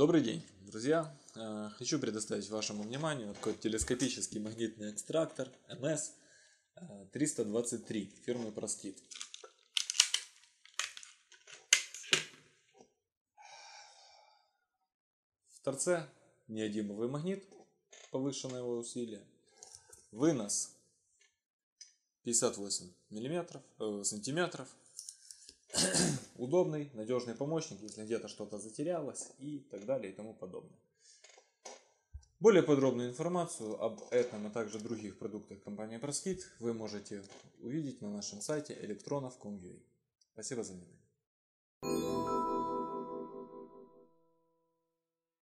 Добрый день, друзья! Э, Хочу предоставить вашему вниманию такой телескопический магнитный экстрактор MS-323 фирмы Простит. В торце неодимовый магнит, повышенное его усилие. Вынос 58 миллиметров, э, сантиметров. Удобный, надежный помощник, если где-то что-то затерялось и так далее и тому подобное. Более подробную информацию об этом, а также других продуктах компании Проскит вы можете увидеть на нашем сайте elektronov.com.ua. Спасибо за внимание.